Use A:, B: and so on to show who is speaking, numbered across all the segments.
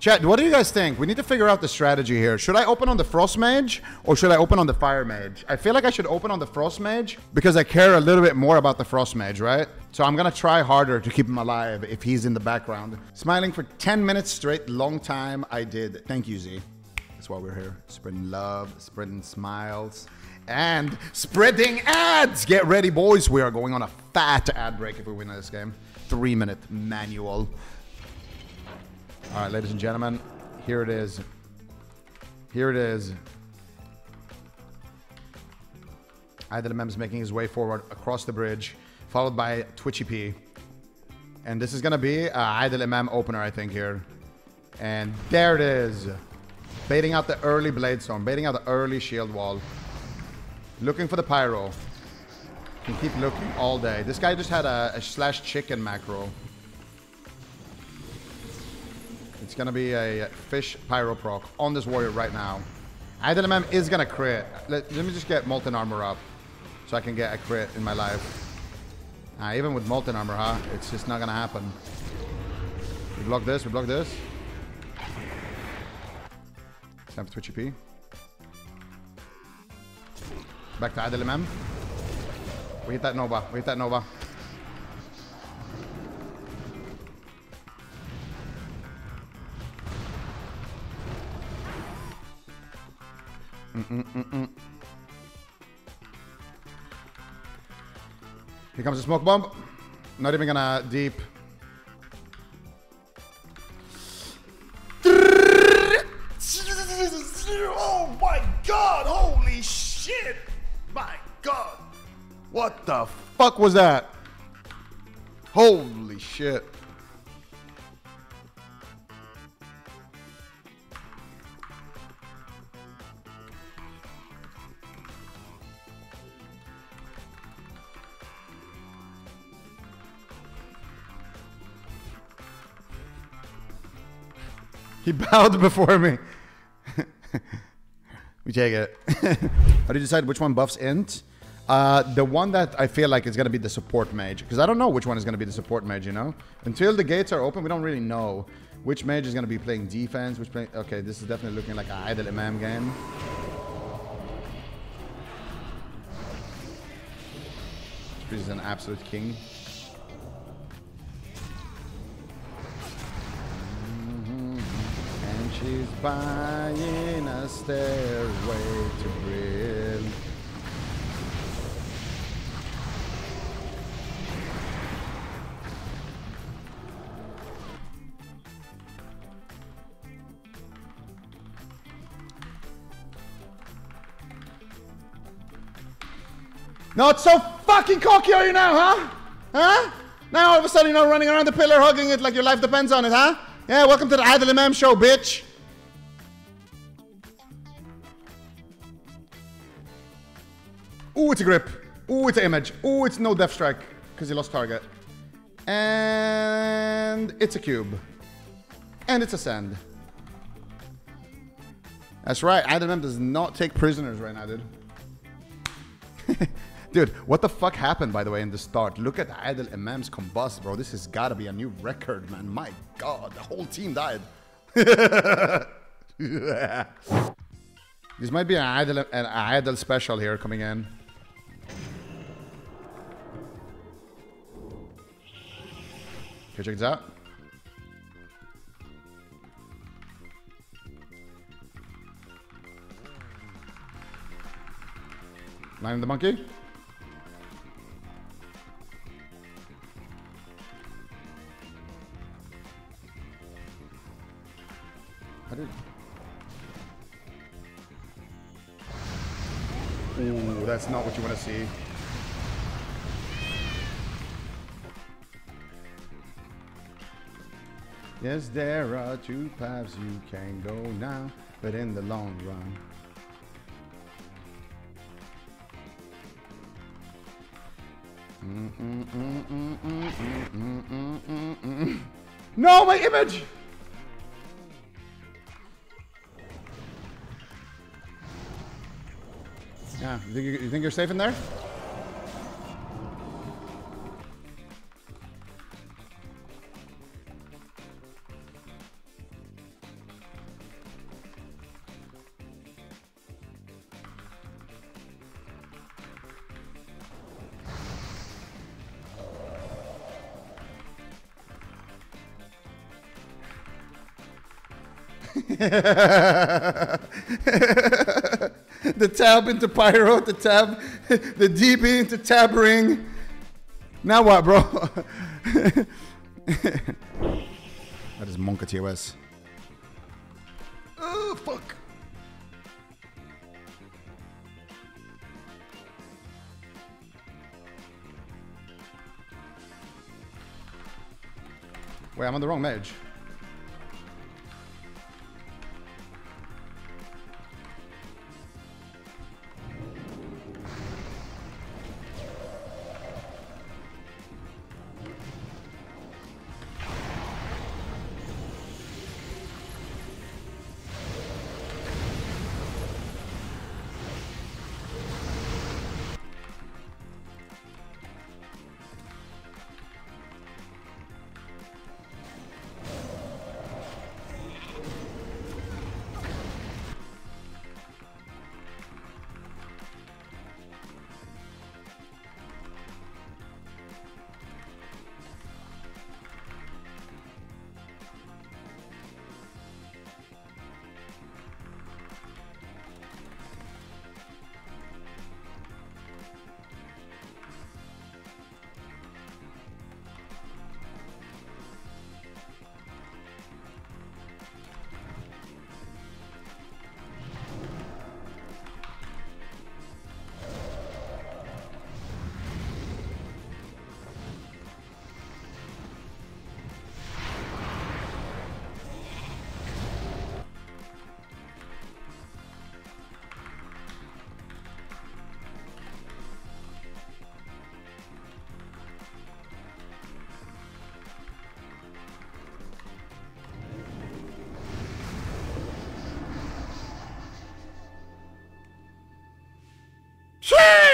A: Chat, what do you guys think? We need to figure out the strategy here. Should I open on the Frost Mage or should I open on the Fire Mage? I feel like I should open on the Frost Mage because I care a little bit more about the Frost Mage, right? So I'm gonna try harder to keep him alive if he's in the background. Smiling for 10 minutes straight, long time I did. Thank you, Z. That's why we're here. Spreading love, spreading smiles, and spreading ads. Get ready, boys. We are going on a fat ad break if we win this game. Three minute manual. All right, ladies and gentlemen, here it is. Here it is. Idle is making his way forward across the bridge, followed by Twitchy P. And this is going to be uh, Idle MM opener, I think, here. And there it is. Baiting out the early Blade Storm, baiting out the early Shield Wall. Looking for the Pyro. Can keep looking all day. This guy just had a, a slash chicken macro. It's gonna be a fish pyro proc on this warrior right now. IDLMM is gonna crit. Let, let, me just get molten armor up so I can get a crit in my life. Uh, even with molten armor, huh? It's just not gonna happen. We block this, we block this. Time for Twitchy P. Back to IDLMM. We hit that Nova, we hit that Nova. Mm -mm Here comes a smoke bomb. Not even gonna deep.
B: Oh my god! Holy shit! My god!
A: What the fuck was that? Holy shit. He bowed before me. we take it. How do you decide which one buffs int? Uh, the one that I feel like is going to be the support mage. Because I don't know which one is going to be the support mage, you know? Until the gates are open, we don't really know which mage is going to be playing defense. Which play Okay, this is definitely looking like an Idle Imam game. This is an absolute king. She's buying a stairway to Brill. Not so fucking cocky are you now, huh? Huh? Now all of a sudden you're not running around the pillar hugging it like your life depends on it, huh? Yeah, welcome to the Adil Imam show, bitch. Ooh, it's a grip. Ooh, it's an image. Ooh, it's no death strike because he lost target. And it's a cube. And it's a sand. That's right. Adam M does not take prisoners right now, dude. dude, what the fuck happened, by the way, in the start? Look at Adel Imam's combust, bro. This has got to be a new record, man. My god, the whole team died. this might be an Adel, an Adel special here coming in. Okay, check this out. Line the monkey. I did. Ooh, that's not what you want to see. Yes, there are two paths you can go now, but in the long run. no, my image! Yeah, you think, you think you're safe in there? the tab into pyro, the tab, the DB into tab ring. Now what, bro? that is Monka TOS. Oh, fuck. Wait, I'm on the wrong mage.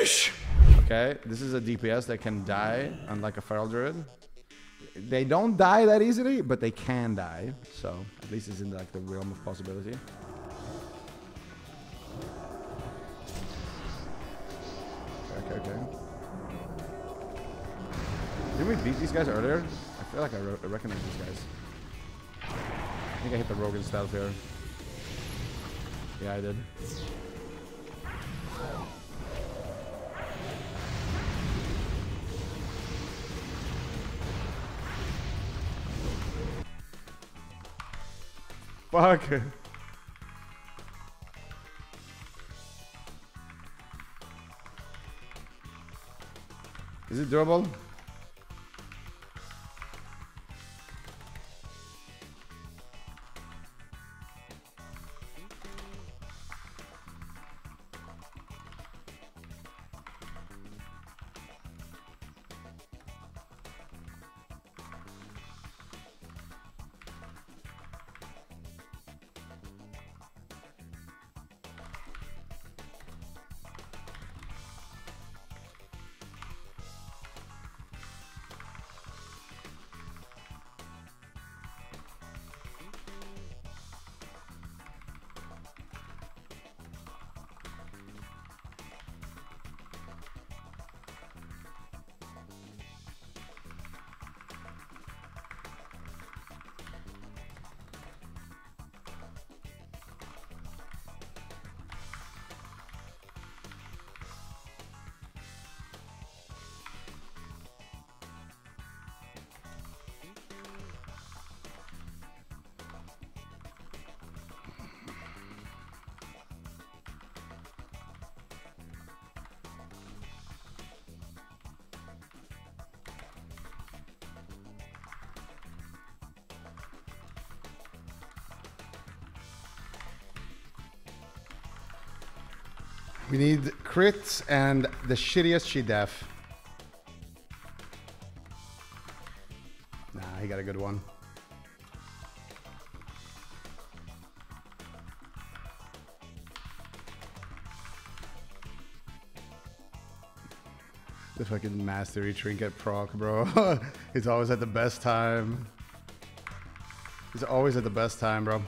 A: Okay, this is a DPS that can die, unlike a Feral Druid. They don't die that easily, but they can die. So, at least it's in like the realm of possibility. Okay, okay, okay. Didn't we beat these guys earlier? I feel like I, I recognize these guys. I think I hit the Rogan stealth here. Yeah, I did. Fuck. Is it durable? We need crits and the shittiest she def. Nah, he got a good one. The fucking mastery trinket proc, bro. He's always at the best time. He's always at the best time, bro.